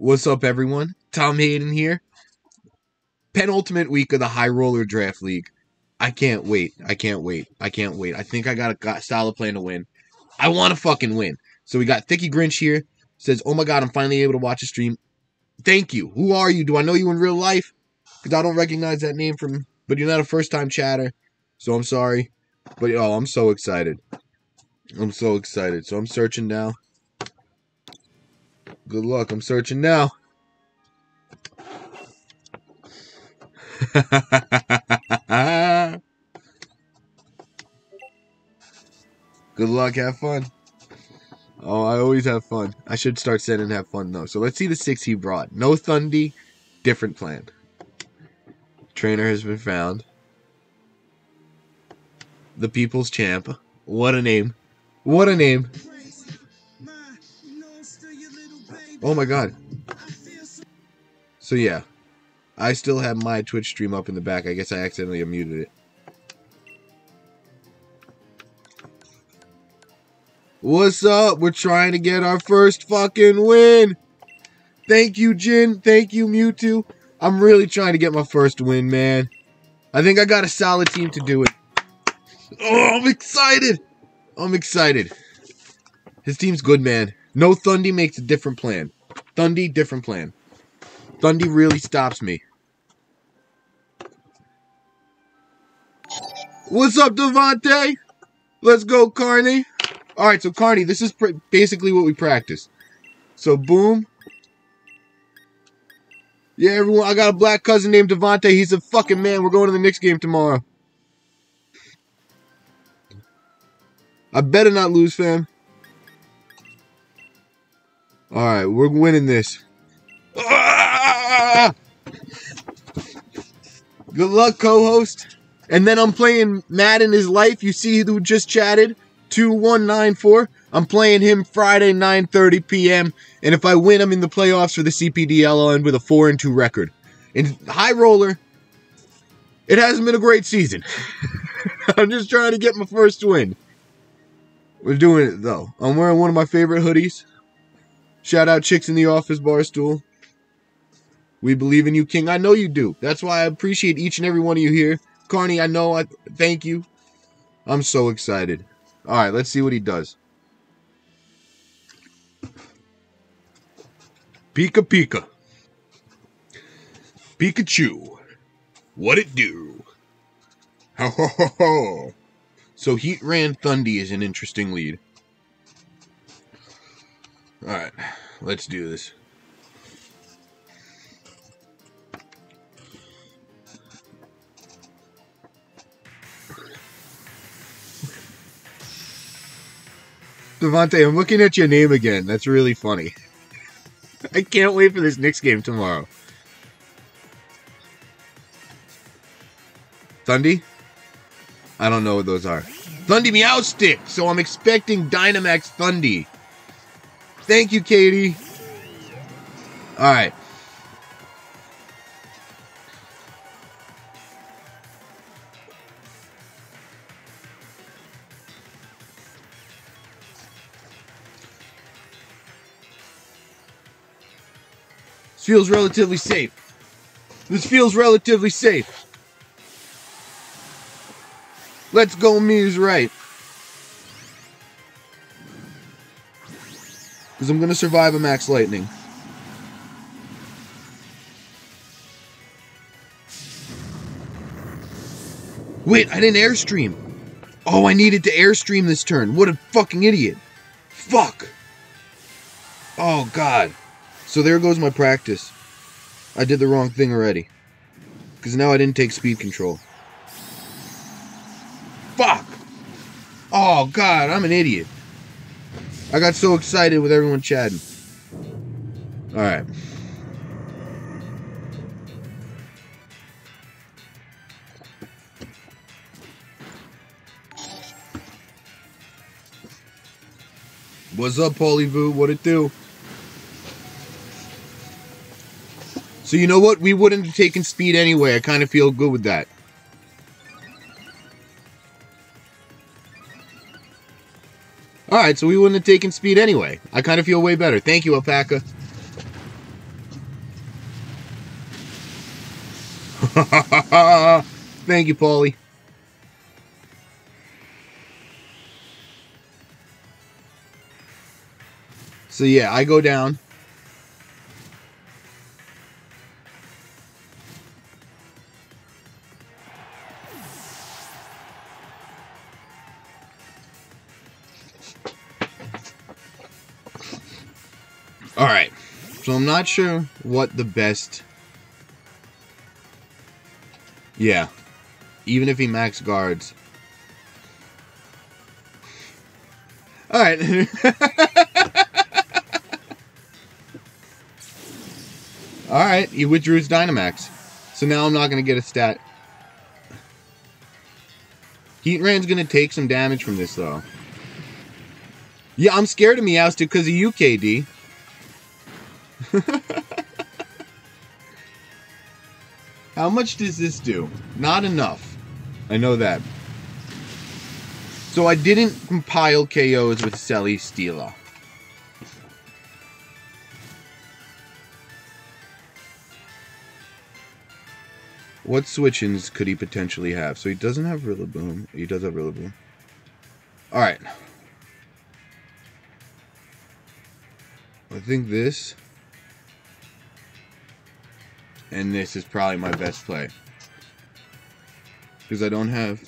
What's up, everyone? Tom Hayden here. Penultimate week of the High Roller Draft League. I can't wait. I can't wait. I can't wait. I think I got a style of plan to win. I want to fucking win. So we got Thicky Grinch here. Says, "Oh my god, I'm finally able to watch a stream." Thank you. Who are you? Do I know you in real life? Because I don't recognize that name from. But you're not a first time chatter, so I'm sorry. But oh, I'm so excited. I'm so excited. So I'm searching now. Good luck. I'm searching now. Good luck. Have fun. Oh, I always have fun. I should start sending have fun though. So let's see the six he brought. No Thundy, different plan. Trainer has been found. The People's Champ. What a name. What a name. Oh my god. So yeah. I still have my Twitch stream up in the back. I guess I accidentally muted it. What's up? We're trying to get our first fucking win. Thank you, Jin. Thank you, Mewtwo. I'm really trying to get my first win, man. I think I got a solid team to do it. Oh, I'm excited. I'm excited. His team's good, man. No Thundy makes a different plan. Thundy, different plan. Thundy really stops me. What's up, Devontae? Let's go, Carney. All right, so Carney, this is basically what we practice. So, boom. Yeah, everyone, I got a black cousin named Devontae. He's a fucking man. We're going to the Knicks game tomorrow. I better not lose, fam. All right, we're winning this. Ah! Good luck, co-host. And then I'm playing Madden His Life. You see who just chatted? 2194. I'm playing him Friday, 9.30 p.m. And if I win, I'm in the playoffs for the CPDL. I'll end with a 4 and 2 record. In High Roller, it hasn't been a great season. I'm just trying to get my first win. We're doing it, though. I'm wearing one of my favorite hoodies. Shout out Chicks in the Office Barstool. We believe in you, King. I know you do. That's why I appreciate each and every one of you here. Carney, I know. I thank you. I'm so excited. All right, let's see what he does. Pika Pika. Pikachu. What it do? Ho ho ho ho. So Heatran Thundy is an interesting lead. Alright, let's do this. Devontae, I'm looking at your name again. That's really funny. I can't wait for this Knicks game tomorrow. Thundy? I don't know what those are. Thundy Meowstic! So I'm expecting Dynamax Thundy. Thank you, Katie. Alright. This feels relatively safe. This feels relatively safe. Let's go Muse right. Because I'm going to survive a Max Lightning. Wait, I didn't airstream. Oh, I needed to airstream this turn. What a fucking idiot. Fuck. Oh, God. So there goes my practice. I did the wrong thing already. Because now I didn't take speed control. Fuck! Oh, God, I'm an idiot. I got so excited with everyone chatting. Alright. What's up, Polyvoo? What it do? So you know what? We wouldn't have taken speed anyway. I kind of feel good with that. All right, so we wouldn't have taken speed anyway. I kind of feel way better. Thank you, Alpaca. Thank you, Polly. So yeah, I go down. Alright. So I'm not sure what the best... Yeah. Even if he max guards. Alright. Alright, he withdrew his Dynamax. So now I'm not going to get a stat. Heatran's going to take some damage from this, though. Yeah, I'm scared of Meowstic because of UKD. How much does this do? Not enough. I know that. So I didn't compile KOs with Celesteela. What switch-ins could he potentially have? So he doesn't have Rillaboom. He does have Rillaboom. Alright. I think this and this is probably my best play. Because I don't have...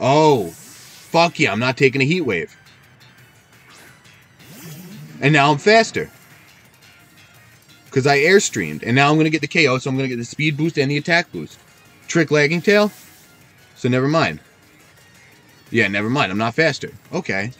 Oh! Fuck yeah, I'm not taking a heat wave. And now I'm faster. Because I airstreamed. And now I'm going to get the KO, so I'm going to get the speed boost and the attack boost. Trick lagging tail? So never mind. Yeah, never mind. I'm not faster. Okay.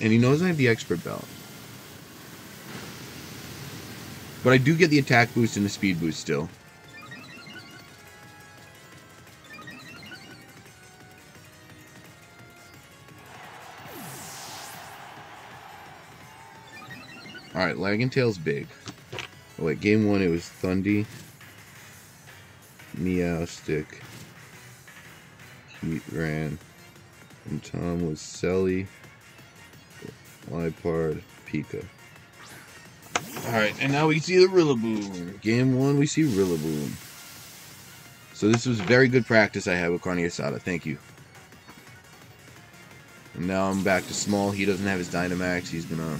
And he knows I have the expert belt. But I do get the attack boost and the speed boost still. Alright, Lagging Tail's big. Oh, wait, game one it was Thundy, Meowstic, Heatran, and Tom was Selly, Liepard, Pika. Alright, and now we see the Rillaboom. Game one, we see Rillaboom. So this was very good practice I had with Carney Asada. Thank you. And now I'm back to small. He doesn't have his Dynamax. He's gonna...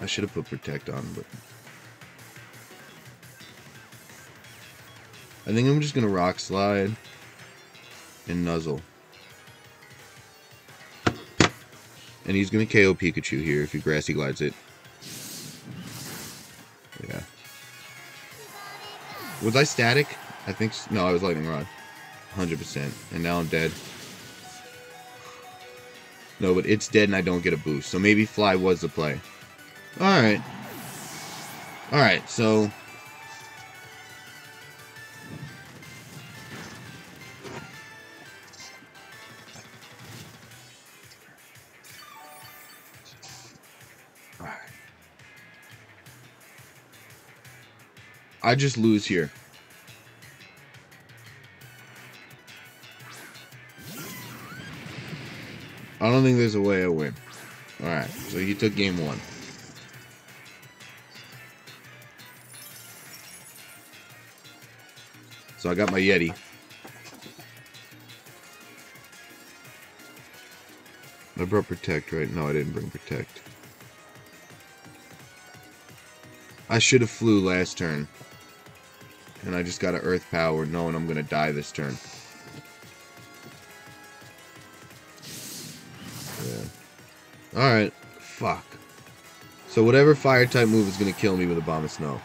I should have put Protect on, but... I think I'm just gonna Rock Slide and Nuzzle. And he's going to KO Pikachu here if he Grassy Glides it. Yeah. Was I static? I think... No, I was Lightning Rod. 100%. And now I'm dead. No, but it's dead and I don't get a boost. So maybe Fly was the play. Alright. Alright, so... I just lose here. I don't think there's a way I win. Alright, so he took game one. So I got my Yeti. I brought Protect, right? No, I didn't bring Protect. I should have flew last turn. And I just got an Earth Power knowing I'm going to die this turn. Yeah. Alright. Fuck. So whatever fire type move is going to kill me with a bomb of snow.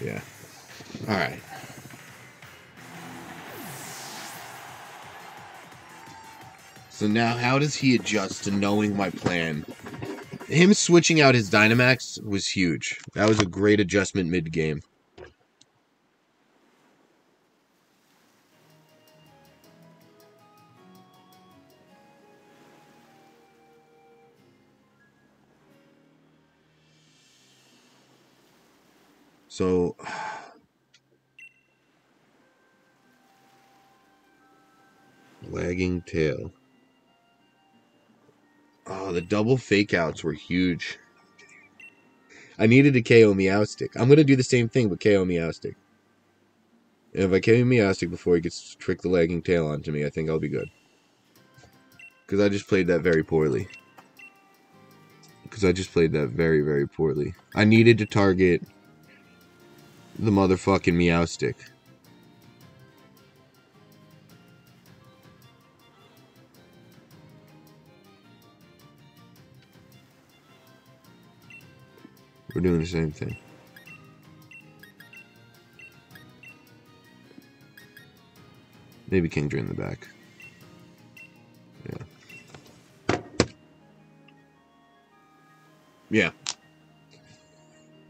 Yeah. Alright. So now how does he adjust to knowing my plan him switching out his Dynamax was huge. That was a great adjustment mid-game. So... Lagging tail. Oh, the double fake outs were huge. I needed to KO Meowstic. I'm gonna do the same thing, but KO Meowstic. And if I KO Meowstic before he gets to trick the lagging tail onto me, I think I'll be good. Because I just played that very poorly. Because I just played that very, very poorly. I needed to target the motherfucking Meowstic. We're doing the same thing. Maybe Kingdra in the back. Yeah. Yeah.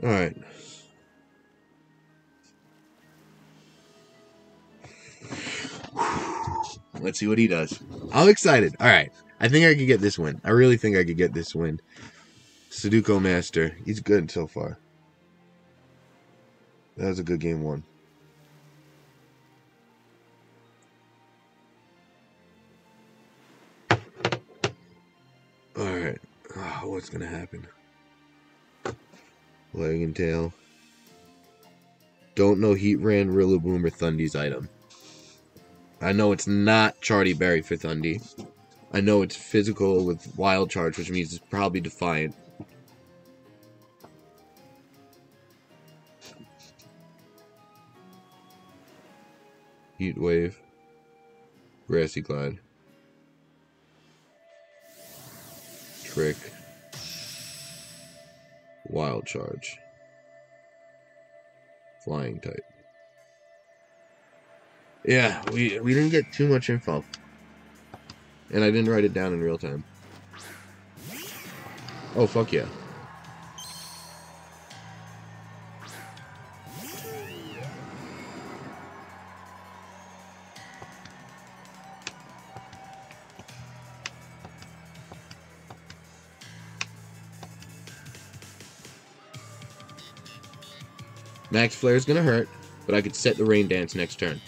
Alright. Let's see what he does. I'm excited. Alright. I think I could get this win. I really think I could get this win. Sudoku Master. He's good so far. That was a good game one. Alright. Oh, what's gonna happen? Lagging Tail. Don't know Heat Heatran, Rillaboom, or Thundy's item. I know it's not Charti Berry for Thundy. I know it's physical with Wild Charge, which means it's probably Defiant. Heat Wave. Grassy Glide. Trick. Wild Charge. Flying type. Yeah, we, we didn't get too much info. And I didn't write it down in real time. Oh, fuck yeah. Max Flare is gonna hurt, but I could set the Rain Dance next turn.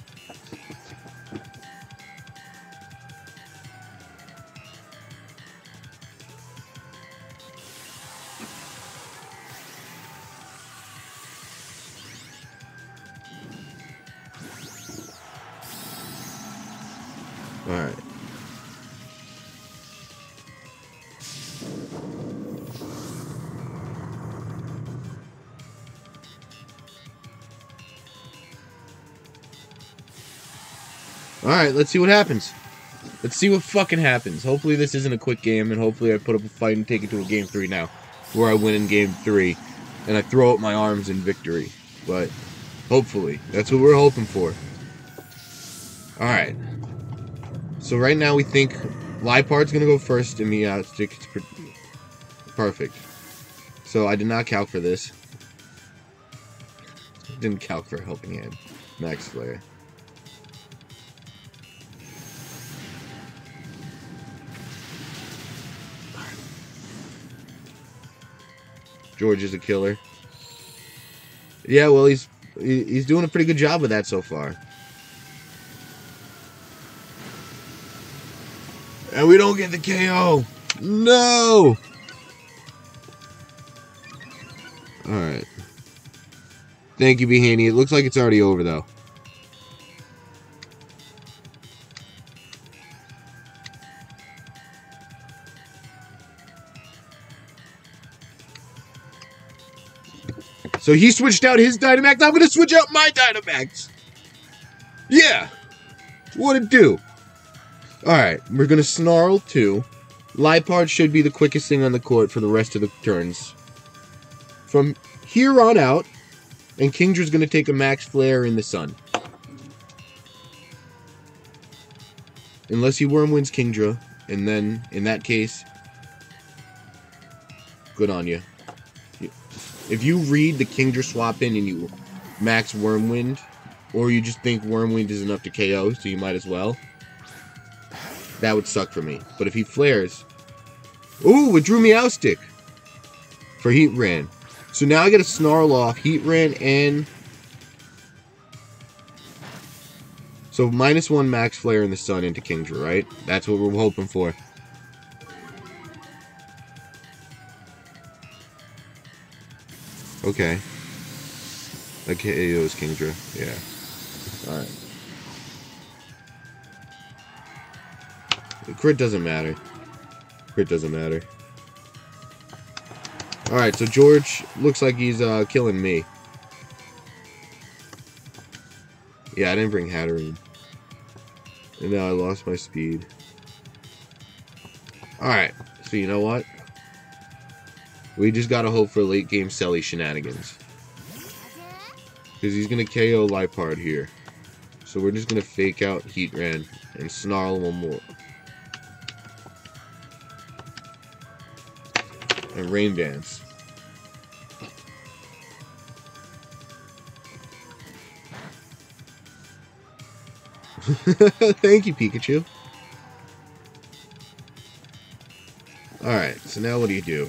Alright, let's see what happens. Let's see what fucking happens. Hopefully this isn't a quick game, and hopefully I put up a fight and take it to a game three now. Where I win in game three. And I throw up my arms in victory. But, hopefully. That's what we're hoping for. Alright. So right now we think Liepard's gonna go first and Meowstic uh, perfect. So I did not calc for this. Didn't calc for helping hand. Max Flare. George is a killer. Yeah, well he's he's doing a pretty good job with that so far. And we don't get the KO. No. Alright. Thank you, Behaney. It looks like it's already over, though. So he switched out his Dynamax. I'm going to switch out my Dynamax. Yeah. What it do? Alright, we're going to Snarl too. Liepard should be the quickest thing on the court for the rest of the turns. From here on out, and Kingdra's going to take a Max Flare in the sun. Unless he Wyrmwinds Kingdra, and then, in that case, good on you. If you read the Kingdra swap in and you max Wyrmwind, or you just think Wyrmwind is enough to KO, so you might as well, that would suck for me. But if he flares... Ooh, it drew Meowstic for Heatran. So now I get a Snarl off Heatran and... So minus one Max Flare in the Sun into Kingdra, right? That's what we're hoping for. Okay. That KO's Kingdra. Yeah. Alright. Crit doesn't matter. Crit doesn't matter. Alright, so George looks like he's uh, killing me. Yeah, I didn't bring Hatterene. And now I lost my speed. Alright, so you know what? We just gotta hope for late game Selly shenanigans. Because he's gonna KO Liepard here. So we're just gonna fake out Heatran and snarl one more. And Rain Dance. Thank you, Pikachu. Alright, so now what do you do?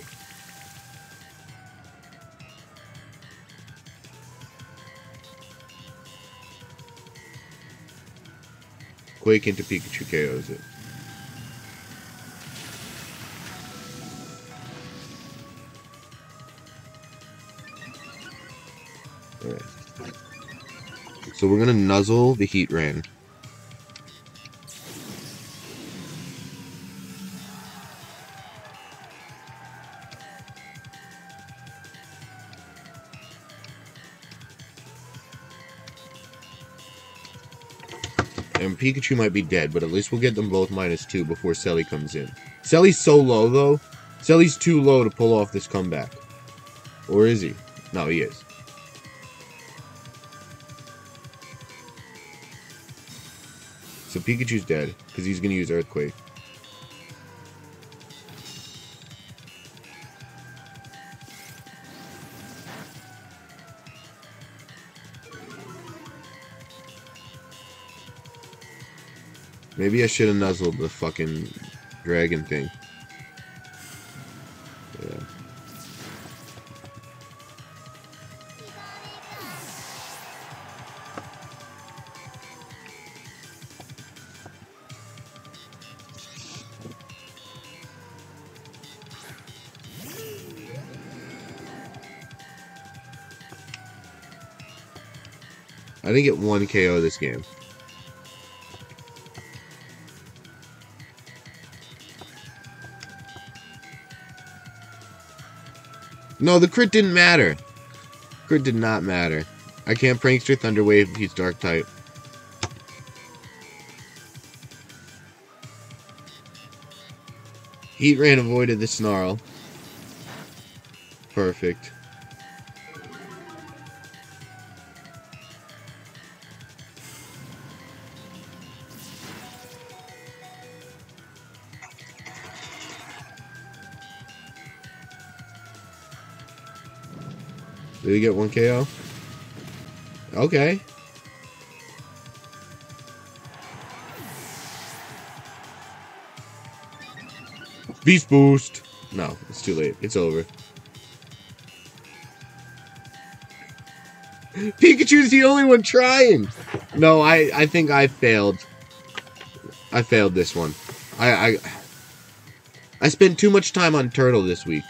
Quake into Pikachu KOs it. Alright. So we're gonna nuzzle the Heatran. Pikachu might be dead, but at least we'll get them both minus two before Selly comes in. Selly's so low, though. Selly's too low to pull off this comeback. Or is he? No, he is. So Pikachu's dead, because he's going to use Earthquake. Maybe I should have nuzzled the fucking dragon thing. Yeah. I didn't get one KO this game. No, the crit didn't matter. Crit did not matter. I can't Prankster Thunder Wave he's Dark type. Heatran avoided the Snarl. Perfect. Did we get one KO? Okay. Beast boost. No, it's too late. It's over. Pikachu's the only one trying. No, I I think I failed. I failed this one. I I I spent too much time on Turtle this week.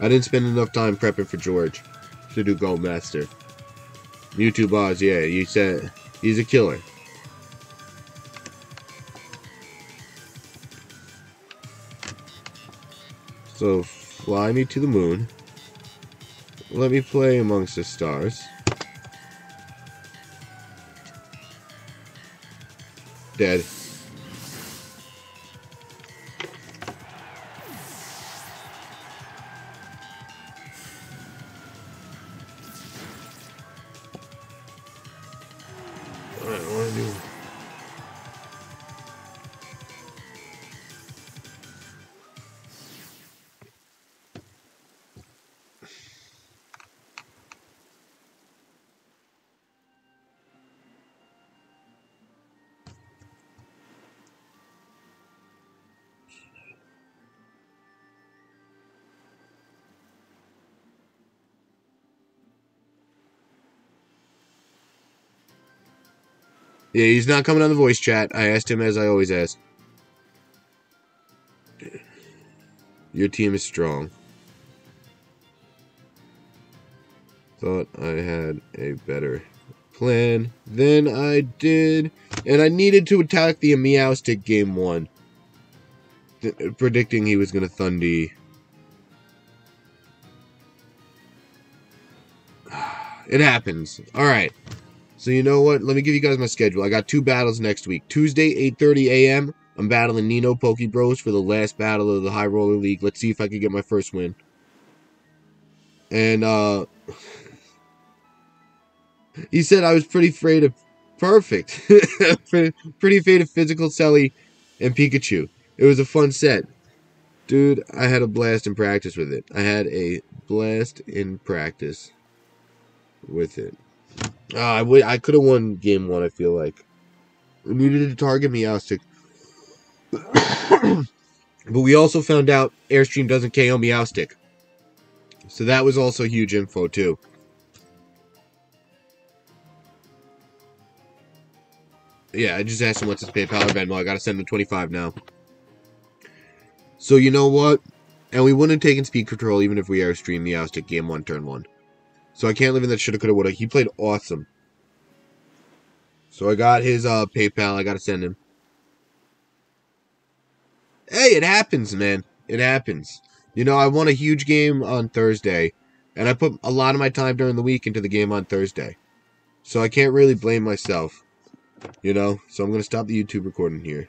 I didn't spend enough time prepping for George to do Gold Master. YouTube Oz, yeah, you said he's a killer. So, fly me to the moon. Let me play amongst the stars. Dead. Yeah, he's not coming on the voice chat. I asked him as I always ask. Your team is strong. Thought I had a better plan than I did. And I needed to attack the Meowstic game one. Th- predicting he was going to Thundy. It happens. Alright. So you know what? Let me give you guys my schedule. I got two battles next week. Tuesday, 8.30 a.m. I'm battling Nino Poke Bros for the last battle of the High Roller League. Let's see if I can get my first win. And, uh... he said I was pretty afraid of... Perfect. pretty, afraid of Physical Selly and Pikachu. It was a fun set. Dude, I had a blast in practice with it. I had a blast in practice with it. Uh, I, w- I could have won game one, I feel like. we needed to target Meowstic. but we also found out Airstream doesn't KO Meowstic. So that was also huge info, too. Yeah, I just asked him what's his PayPal or Venmo. I gotta send him 25 now. So you know what? And we wouldn't have taken speed control even if we airstreamed Meowstic game one, turn one. So I can't live in that shoulda, coulda, woulda. He played awesome. So I got his uh, PayPal. I gotta send him. Hey, it happens, man. It happens. You know, I won a huge game on Thursday, and I put a lot of my time during the week into the game on Thursday. So I can't really blame myself. You know? So I'm gonna stop the YouTube recording here.